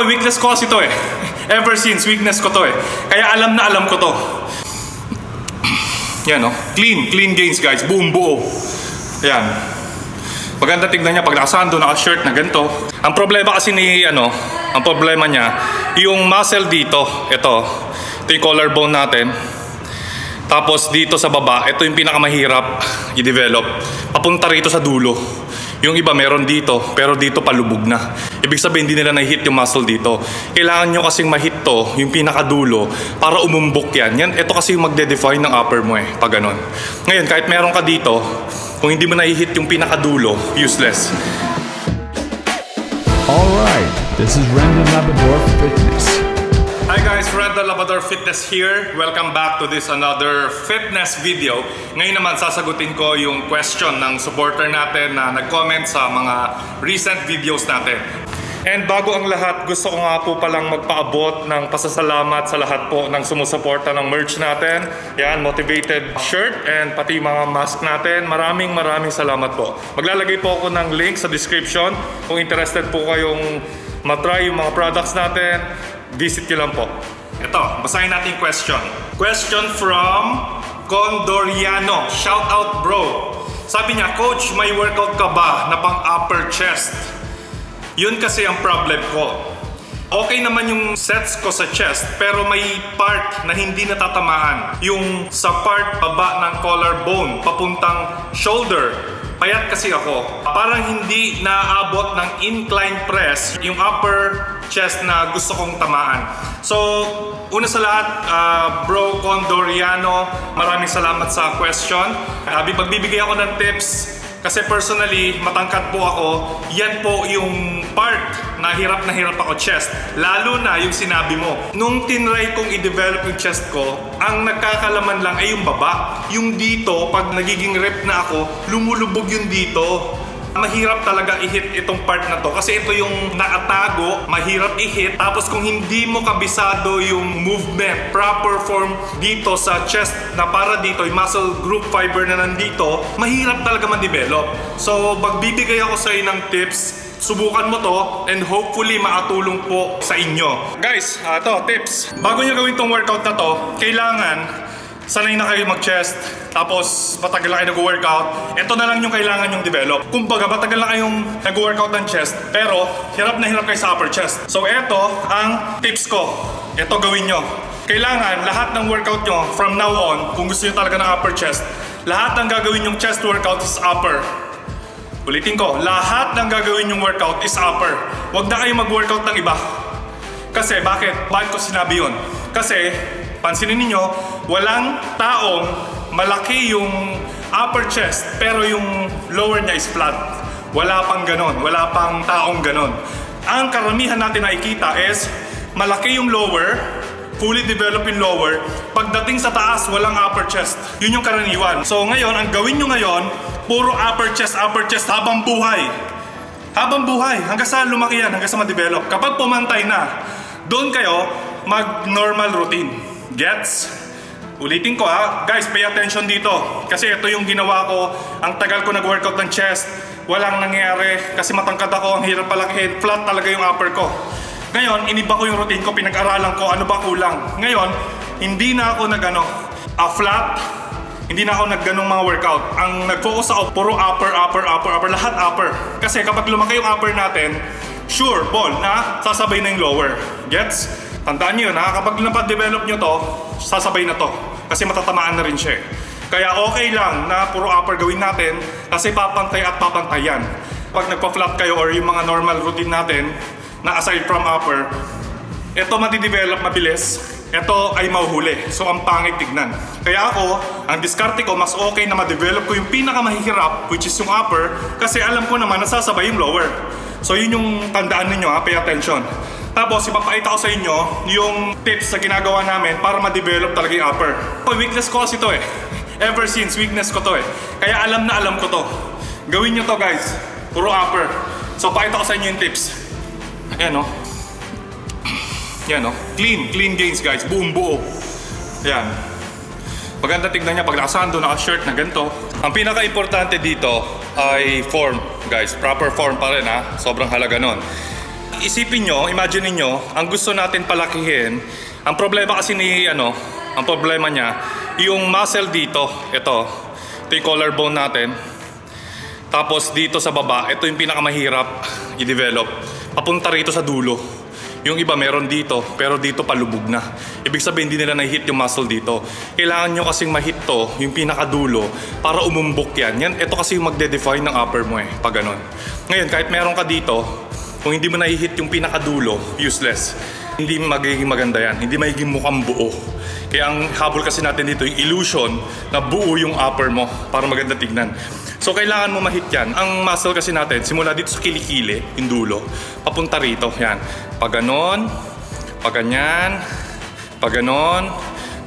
Oh, weakness ko kasi to eh. Ever since, weakness ko to eh. Kaya alam na alam ko to. Yan oh. Clean, clean gains guys. Boom, buo. Yan. Maganda tignan niya pag nakasando, naka-shirt na ganito. Ang problema kasi ni, ano, ang problema niya, yung muscle dito, ito, ito yung collarbone natin. Tapos dito sa baba, ito yung pinakamahirap i-develop. Papunta rito sa dulo. Yung iba meron dito, pero dito palubog na. Ibig sabihin, hindi nila na-hit yung muscle dito. Kailangan nyo kasing ma-hit to, yung pinakadulo, para umumbok yan. yan ito kasi yung magde-define ng upper mo eh, pag ganun. Ngayon, kahit meron ka dito, kung hindi mo na-hit yung pinakadulo, useless. Alright, this is Random Labrador Fitness. Hi guys, Randall Labrador Fitness here. Welcome back to this another fitness video. Ngayon naman sasagutin ko yung question ng supporter natin na nag-comment sa mga recent videos natin. And bago ang lahat, gusto ko nga po palang magpaabot ng pasasalamat sa lahat po ng sumusuporta ng merch natin. Yan, motivated shirt and pati mga mask natin. Maraming maraming salamat po. Maglalagay po ako ng link sa description kung interested po kayong matry yung mga products natin. Visit nyo lang po. Ito, basahin natin question. Question from Condoriano. Shout out bro. Sabi niya, Coach, may workout ka ba na pang upper chest? Yun kasi ang problem ko. Okay naman yung sets ko sa chest, pero may part na hindi natatamaan. Yung sa part baba ng collarbone, papuntang shoulder. Payat kasi ako. Parang hindi naaabot ng incline press yung upper chest na gusto kong tamaan. So, una sa lahat, uh, Bro Condoriano, maraming salamat sa question. Uh, pagbibigay ako ng tips kasi personally, matangkad po ako, yan po yung part na hirap na hirap ako chest. Lalo na yung sinabi mo. Nung tinry kong i-develop yung chest ko, ang nagkakalaman lang ay yung baba. Yung dito, pag nagiging rep na ako, lumulubog yung dito. Mahirap talaga i-hit itong part na to kasi ito yung nakatago, mahirap i-hit. Tapos kung hindi mo kabisado yung movement, proper form dito sa chest na para dito, yung muscle group fiber na nandito, mahirap talaga ma-develop. So, magbibigay ako sa ng tips subukan mo to and hopefully makatulong po sa inyo. Guys, uh, tips. Bago nyo gawin tong workout na to, kailangan sanay na kayo mag-chest, tapos matagal na kayo nag-workout, ito na lang yung kailangan yung develop. Kumbaga, matagal na kayong nag-workout ng chest, pero hirap na hirap kayo sa upper chest. So, ito ang tips ko. Ito gawin nyo. Kailangan lahat ng workout nyo from now on, kung gusto nyo talaga ng upper chest, lahat ng gagawin yung chest workout is upper. Ulitin ko, lahat ng gagawin yung workout is upper. Huwag na kayo mag-workout ng iba. Kasi, bakit? Bakit ko sinabi yun? Kasi, Pansinin ninyo, walang taong malaki yung upper chest pero yung lower niya is flat. Wala pang ganon, wala pang taong ganon. Ang karamihan natin nakikita is malaki yung lower, fully developed yung lower, pagdating sa taas, walang upper chest. Yun yung karaniwan. So ngayon, ang gawin nyo ngayon, puro upper chest, upper chest habang buhay. Habang buhay, hanggang sa lumaki yan, hanggang sa ma-develop. Kapag pumantay na, doon kayo mag-normal routine. Gets? Ulitin ko ha, guys, pay attention dito. Kasi ito yung ginawa ko. Ang tagal ko nag-workout ng chest. Walang nangyari kasi matangkad ako. Ang hirap palakihin. Flat talaga yung upper ko. Ngayon, iniba ko yung routine ko. Pinag-aralan ko ano ba kulang. Ngayon, hindi na ako nag ano, uh, flat. Hindi na ako nagganong mga workout. Ang nag-focus ako, puro upper, upper, upper, upper. Lahat upper. Kasi kapag lumaki yung upper natin, sure, ball, na sasabay na yung lower. Gets? Tandaan nyo yun ha, kapag napag-develop nyo to, sasabay na to. Kasi matatamaan na rin siya eh. Kaya okay lang na puro upper gawin natin kasi papantay at papantay yan. Pag nagpa-flat kayo or yung mga normal routine natin na aside from upper, ito madidevelop mabilis, ito ay mahuhuli. So ang pangit tignan. Kaya ako, ang diskarte ko, mas okay na ma-develop ko yung pinakamahihirap, which is yung upper, kasi alam ko naman nasasabay yung lower. So yun yung tandaan ninyo ha, pay attention. Tapos, ipapakita ko sa inyo yung tips na ginagawa namin para ma-develop talaga yung upper. Oh, weakness ko kasi to eh. Ever since, weakness ko to eh. Kaya alam na alam ko to. Gawin nyo to guys. Puro upper. So, pakita ko sa inyo yung tips. Ayan o. Oh. Yan o. Oh. Clean. Clean gains guys. Buong buo. Yan. Maganda tignan niya pag nakasando, naka-shirt na ganito. Ang pinaka-importante dito ay form, guys. Proper form pa rin ha. Sobrang halaga nun isipin nyo, imagine niyo, ang gusto natin palakihin, ang problema kasi ni ano, ang problema niya, yung muscle dito, ito, ito yung collarbone natin. Tapos dito sa baba, ito yung pinakamahirap i-develop. Papunta rito sa dulo. Yung iba meron dito, pero dito palubog na. Ibig sabihin, hindi nila na-hit yung muscle dito. Kailangan nyo kasing ma-hit to, yung pinakadulo, para umumbok yan. yan ito kasi yung magde-define ng upper mo eh, pag ganun. Ngayon, kahit meron ka dito, kung hindi mo na-hit yung pinakadulo, useless. Hindi magiging maganda yan. Hindi magiging mukhang buo. Kaya ang habol kasi natin dito, yung illusion na buo yung upper mo para maganda tignan. So kailangan mo ma-hit yan. Ang muscle kasi natin, simula dito sa kilikili, yung dulo, papunta rito. Yan. Pag ganon, pag ganyan, pag ganon,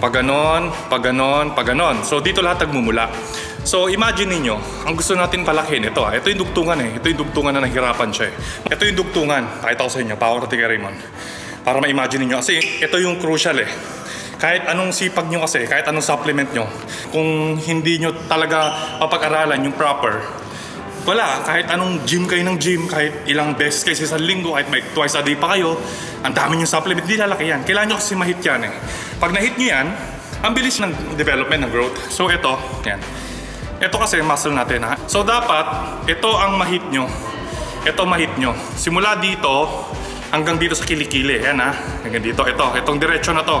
pag ganon, pag ganon, pag ganon. So dito lahat nagmumula. So imagine niyo, ang gusto natin palakin, ito ah, ito yung dugtungan eh. Ito yung dugtungan na nahirapan siya eh. Ito yung dugtungan, pakita ko sa inyo, na tiga Raymond. Para ma-imagine niyo kasi ito yung crucial eh kahit anong sipag nyo kasi, kahit anong supplement nyo, kung hindi nyo talaga papag-aralan yung proper, wala, kahit anong gym kayo ng gym, kahit ilang beses kayo sa linggo, kahit may twice a day pa kayo, ang dami yung supplement, hindi lalaki yan. Kailangan nyo kasi mahit yan eh. Pag nahit nyo yan, ang bilis ng development, ng growth. So ito, yan. Ito kasi muscle natin ha. So dapat, ito ang mahit nyo. Ito mahit nyo. Simula dito, hanggang dito sa kilikili. Yan ha. Hanggang dito. Ito. Itong diretsyo na to.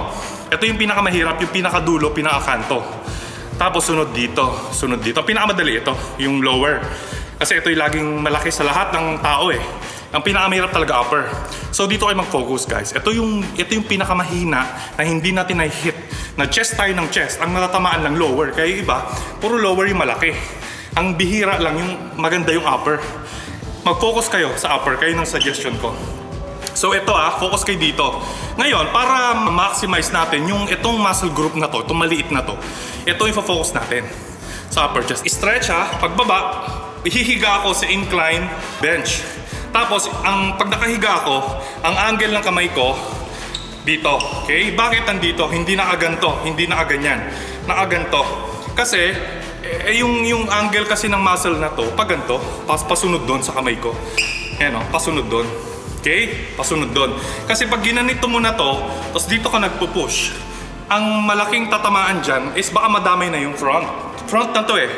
Ito yung pinakamahirap, yung pinakadulo, pinakakanto. Tapos sunod dito. Sunod dito. Pinakamadali ito. Yung lower. Kasi ito yung laging malaki sa lahat ng tao eh. Ang pinakamahirap talaga upper. So dito kayo mag-focus guys. Ito yung, ito yung pinakamahina na hindi natin na-hit. Na chest tayo ng chest. Ang natatamaan lang lower. Kaya yung iba, puro lower yung malaki. Ang bihira lang yung maganda yung upper. Mag-focus kayo sa upper. Kayo ng suggestion ko. So ito ah, focus kayo dito. Ngayon, para maximize natin yung itong muscle group na to, itong maliit na to, ito yung focus natin sa upper chest. Stretch ah, pagbaba, hihiga ako sa incline bench. Tapos, ang pag nakahiga ako, ang angle ng kamay ko, dito. Okay? Bakit nandito? Hindi nakaganto, hindi nakaganyan. Nakaganto. Kasi, eh, yung, yung angle kasi ng muscle na to, pag ganito, pas, pasunod doon sa kamay ko. Yan o, pasunod doon. Okay? Pasunod doon. Kasi pag ginanito mo na to, tapos dito ka nagpo-push, ang malaking tatamaan dyan is baka madamay na yung front. Front na to eh.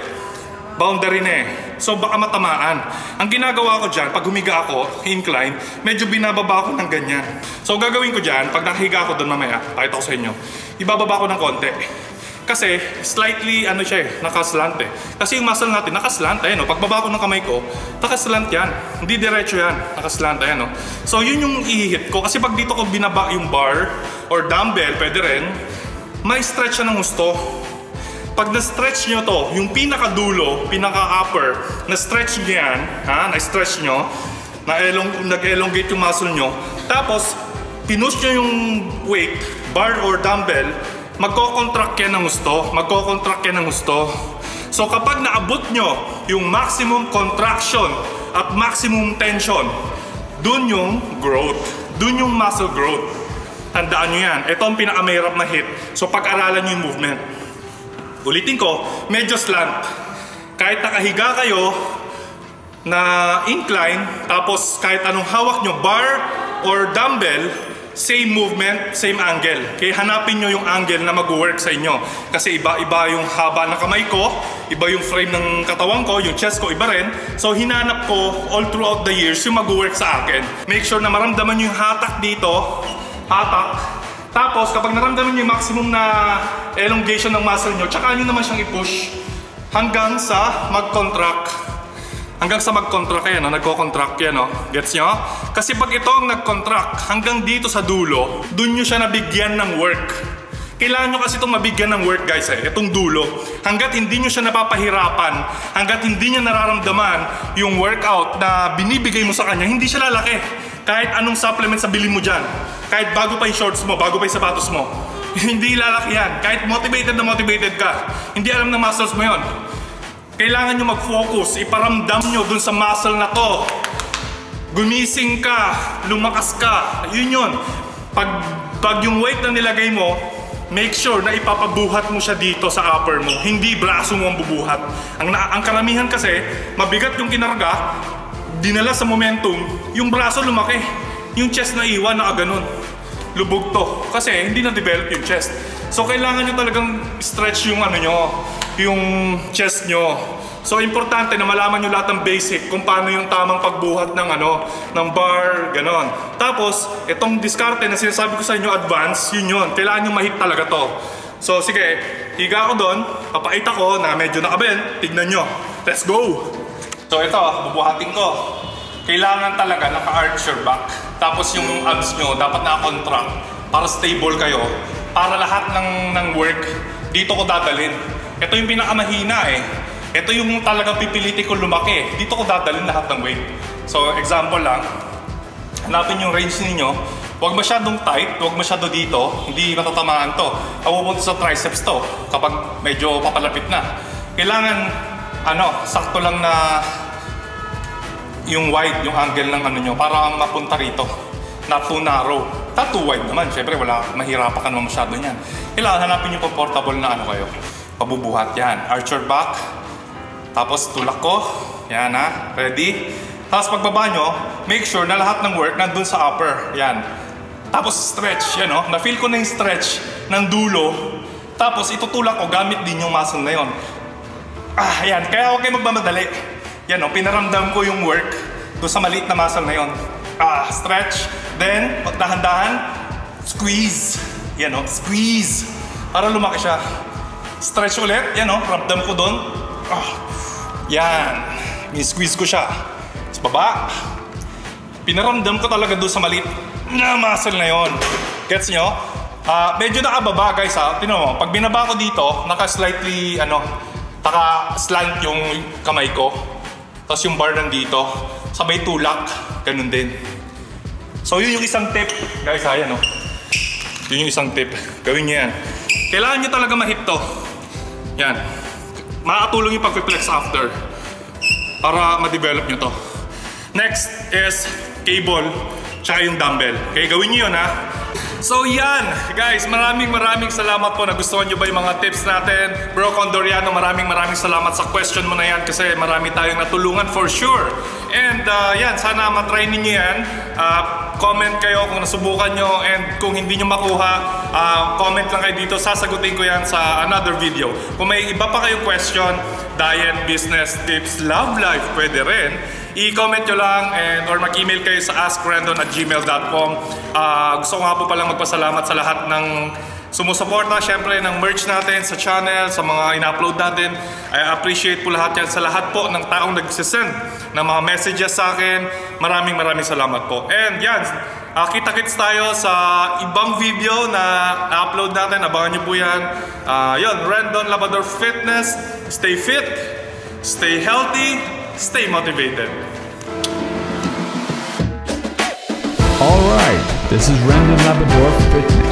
Boundary na eh. So baka matamaan. Ang ginagawa ko dyan, pag humiga ako, incline, medyo binababa ko ng ganyan. So gagawin ko dyan, pag nakahiga ako doon mamaya, pakita ko sa inyo, ibababa ko ng konti. Kasi slightly ano siya eh, nakaslant eh. Kasi yung muscle natin nakaslant ayan oh. Pagbaba ko ng kamay ko, nakaslant yan. Hindi diretso yan, nakaslant ayan oh. So yun yung ihihit ko kasi pag dito ko binaba yung bar or dumbbell, pwede rin, may stretch siya ng gusto. Pag na-stretch nyo to, yung pinaka-dulo, pinaka-upper, na-stretch nyo yan, ha, na-stretch nyo, na-elong, nag-elongate yung muscle nyo, tapos, pinush nyo yung weight, bar or dumbbell, magko-contract yan ng gusto. Magko-contract yan ng gusto. So kapag naabot nyo yung maximum contraction at maximum tension, dun yung growth. Dun yung muscle growth. Tandaan nyo yan. Ito ang pinakamahirap na hit. So pag-aralan nyo yung movement. Ulitin ko, medyo slant. Kahit nakahiga kayo na incline, tapos kahit anong hawak nyo, bar or dumbbell, same movement, same angle. Kaya hanapin nyo yung angle na mag-work sa inyo. Kasi iba-iba yung haba ng kamay ko, iba yung frame ng katawan ko, yung chest ko, iba rin. So hinanap ko all throughout the years yung mag-work sa akin. Make sure na maramdaman nyo yung hatak dito, hatak. Tapos kapag naramdaman nyo yung maximum na elongation ng muscle nyo, tsaka nyo naman siyang i-push hanggang sa mag-contract hanggang sa mag-contract yan, no? nagko-contract yan, no? gets nyo? Kasi pag ito ang nag-contract hanggang dito sa dulo, dun nyo siya nabigyan ng work. Kailangan nyo kasi itong mabigyan ng work guys eh, itong dulo. Hanggat hindi nyo siya napapahirapan, hanggat hindi niya nararamdaman yung workout na binibigay mo sa kanya, hindi siya lalaki. Kahit anong supplement sa bili mo dyan. Kahit bago pa yung shorts mo, bago pa yung sapatos mo. hindi lalaki yan. Kahit motivated na motivated ka, hindi alam ng muscles mo yon. Kailangan nyo mag-focus, iparamdam nyo dun sa muscle na to. Gumising ka, lumakas ka, yun yun. Pag, pag yung weight na nilagay mo, make sure na ipapabuhat mo siya dito sa upper mo. Hindi braso mo ang bubuhat. Ang, ang karamihan kasi, mabigat yung kinarga, dinala sa momentum, yung braso lumaki. Yung chest na iwan na ganun. Lubog to. Kasi hindi na-develop yung chest. So kailangan nyo talagang stretch yung ano nyo, yung chest nyo. So importante na malaman nyo lahat ng basic kung paano yung tamang pagbuhat ng ano, ng bar, ganon. Tapos, itong diskarte na sinasabi ko sa inyo advance, yun yun. Kailangan nyo mahit talaga to. So sige, higa ako doon, papakita ko na medyo nakabend, tignan nyo. Let's go! So ito, bubuhatin ko. Kailangan talaga naka-arch your back. Tapos yung abs nyo dapat naka-contract para stable kayo. Para lahat ng, ng work, dito ko dadalhin. Ito yung pinakamahina eh. Ito yung talagang pipiliti ko lumaki. Dito ko dadalhin lahat ng weight. So example lang, hanapin yung range ninyo. Huwag masyadong tight, huwag masyado dito. Hindi matatamaan to. Apupunta sa triceps to kapag medyo papalapit na. Kailangan, ano, sakto lang na yung wide, yung angle ng ano nyo para mapunta rito. Not too narrow. Not too wide naman. Siyempre, wala, mahirapan ka naman masyado niyan. Kailangan hanapin yung comfortable na ano kayo. Pabubuhat yan. Archer back. Tapos tulak ko. Yan ha. Ready? Tapos pagbaba nyo, make sure na lahat ng work nandun sa upper. Yan. Tapos stretch. Yan o. Na-feel ko na yung stretch ng dulo. Tapos itutulak ko gamit din yung muscle na yon. Ah, yan. Kaya huwag kayo magmamadali. Yan o, pinaramdam ko yung work doon sa maliit na muscle na yon. Ah, stretch. Then, dahan-dahan, squeeze. Yan o, squeeze. Para lumaki siya. Stretch ulit. Yan o, ramdam ko doon. Ah, yan. Ni-squeeze ko siya. Sa baba. Pinaramdam ko talaga doon sa maliit na muscle na yon. Gets nyo? Ah, medyo nakababa guys ha. Tinan mo, pag binaba ko dito, naka-slightly, ano, naka-slant yung kamay ko. Tapos yung bar nandito, sabay tulak, ganun din. So yun yung isang tip. Guys, ayan o. Oh. Yun yung isang tip. Gawin nyo yan. Kailangan nyo talaga mahit to. Yan. Makakatulong yung pag-flex after. Para ma-develop nyo to. Next is cable, tsaka yung dumbbell. Okay, gawin nyo yun ha. So yan, guys, maraming maraming salamat po. Nagustuhan nyo ba yung mga tips natin? Bro Condoriano, maraming maraming salamat sa question mo na yan kasi marami tayong natulungan for sure. And uh, yan, sana matry ninyo yan. Uh, comment kayo kung nasubukan nyo and kung hindi nyo makuha, uh, comment lang kayo dito. Sasagutin ko yan sa another video. Kung may iba pa kayong question, diet, business, tips, love life, pwede rin i-comment nyo lang and, or mag-email kayo sa askrandon at gmail.com. Uh, gusto ko nga po palang magpasalamat sa lahat ng sumusuporta syempre ng merch natin sa channel, sa mga in-upload natin. I appreciate po lahat yan sa lahat po ng taong nagsisend ng mga messages sa akin. Maraming maraming salamat po. And yan, uh, kita-kits tayo sa ibang video na upload natin. Abangan nyo po yan. Uh, yun, Randon Labrador Fitness. Stay fit, stay healthy, stay motivated. Alright, this is Random Labrador Fitness.